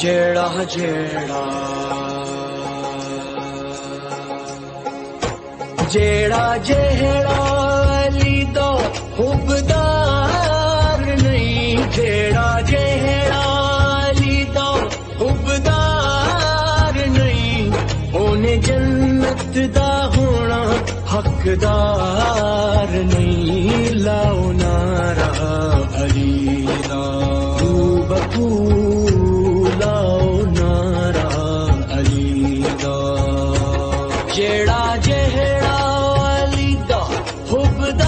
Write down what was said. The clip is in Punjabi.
ਜਿਹੜਾ ਜਿਹੜਾ। ਜਿਹੜਾ ਜਿਹੜਾ ਅਲੀ ਦਾ ਹੁਬਦਾਰ ਨਹੀਂ, ਜਿਹੜਾ ਜਿਹੜਾ ਅਲੀ ਦਾ ਹੁਬਦਾਰ ਨਹੀਂ, ਉਹਨੇ ਜੰਨਤ ਦਾ ਹੋਣਾ ਹੱਕਦਾਰ। भूग